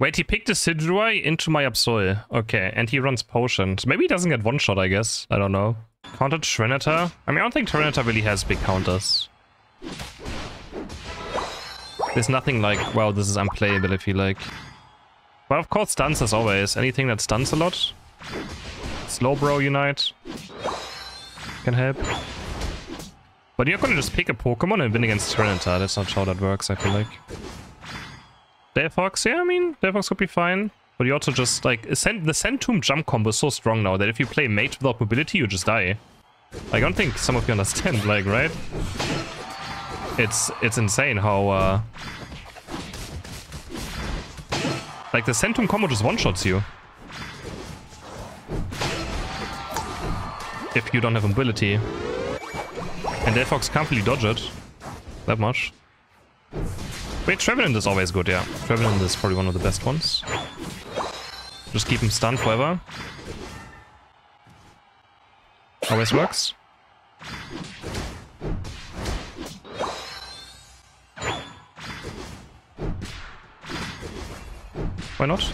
Wait, he picked Decidueye into my Absol. Okay, and he runs potions. Maybe he doesn't get one shot, I guess. I don't know. Counter Trinita? I mean, I don't think Trinita really has big counters. There's nothing like, wow, this is unplayable, I feel like. But of course, stuns as always. Anything that stuns a lot. Slowbro Unite. Can help. But you're gonna just pick a Pokemon and win against Trinita. That's not how that works, I feel like. Delphox, yeah, I mean, Delphox could be fine. But you also just, like, the Centum jump combo is so strong now that if you play Mage without mobility, you just die. I don't think some of you understand, like, right? It's it's insane how, uh... Like, the Centum combo just one-shots you. If you don't have mobility. And Delphox can't really dodge it. That much. Wait, Trevenant is always good, yeah. Trevenant is probably one of the best ones. Just keep him stunned forever. Always works. Why not?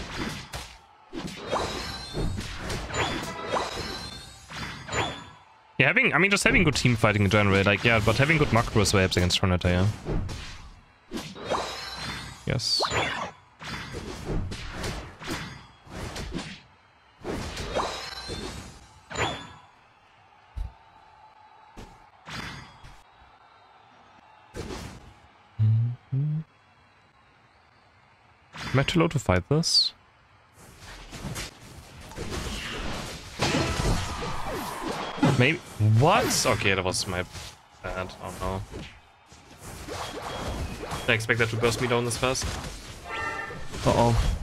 Yeah, having, I mean, just having good team fighting in general, like, yeah, but having good macros helps against Renata, yeah. Yes. Am I too low to fight this? Maybe. What? Okay, that was my bad. Oh no. I expect that to burst me down this fast. Uh oh.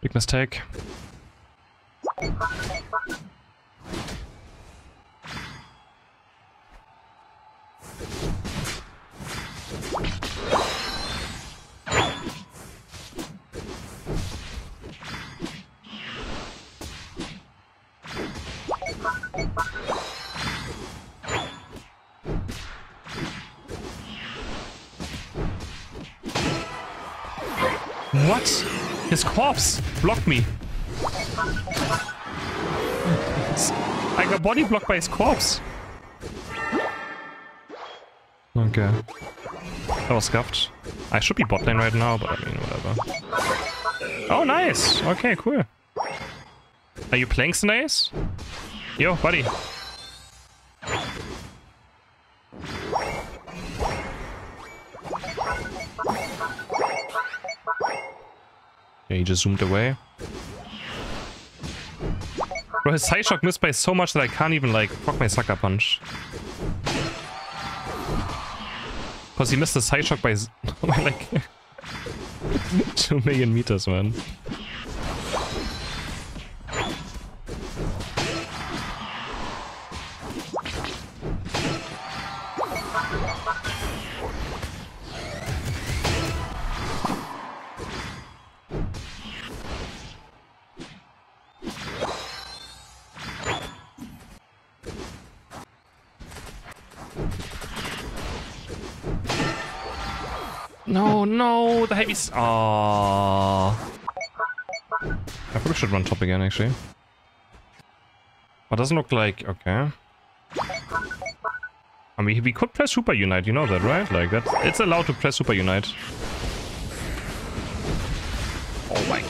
Big mistake. What? His corpse blocked me. I got body blocked by his corpse. Okay. That was scuffed. I should be bot lane right now, but I mean, whatever. Oh, nice! Okay, cool. Are you playing Snace? Yo, buddy. Yeah, he just zoomed away. Bro, his Psyshock missed by so much that I can't even, like, proc my Sucker Punch. Because he missed the Psyshock by, by like, 2 million meters, man. No, no, the heavy's... Aww. I probably should run top again, actually. But doesn't look like... Okay. I mean, we could press Super Unite, you know that, right? Like, that, it's allowed to press Super Unite. Oh my...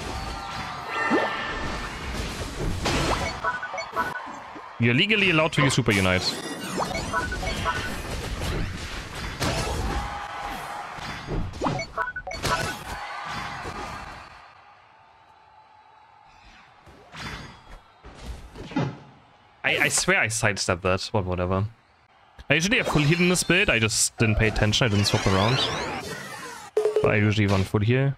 You're legally allowed to use Super Unite. I, I swear I sidestepped that, but whatever. I usually have full heal in this build, I just didn't pay attention, I didn't swap around. But I usually run full heal.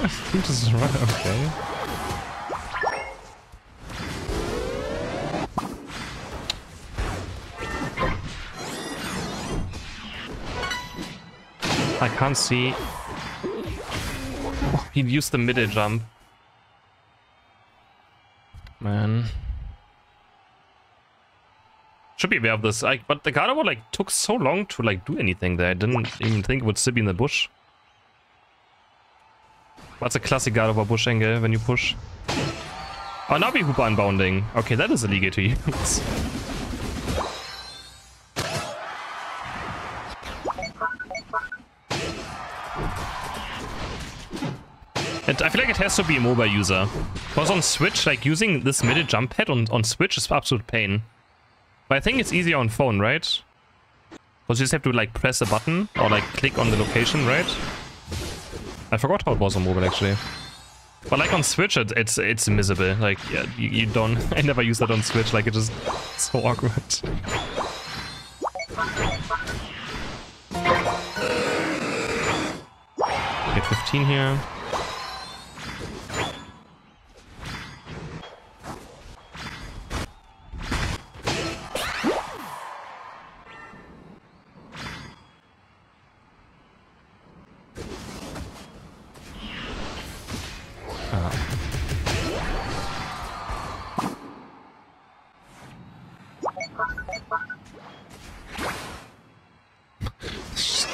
This is okay. I can't see. Oh, he used the middle jump. Man. Should be aware of this. Like, but the Gardevoir like took so long to like do anything there. I didn't even think it would still be in the bush. What's a classic Gardevoir bush angle when you push? Oh, now we Hoopa unbounding. Okay, that is illegal to use. And I feel like it has to be a mobile user. Because on Switch, like using this middle jump pad on, on Switch is absolute pain. But I think it's easier on phone, right? Because you just have to like press a button or like click on the location, right? I forgot how it was on mobile actually. But like on Switch, it, it's it's miserable. Like yeah, you, you don't. I never use that on Switch. Like it is so awkward. Get 15 here.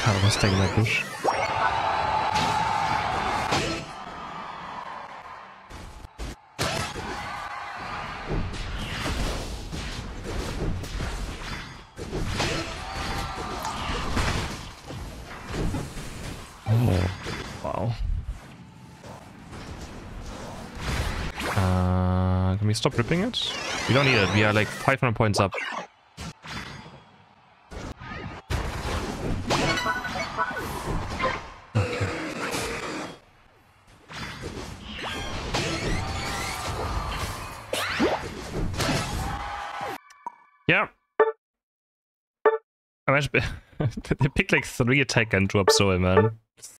God, I was taking that bush. Oh, wow. Can we stop ripping it? We don't need it. We are like 500 points up. I imagine they pick like three attack and drop soul, man.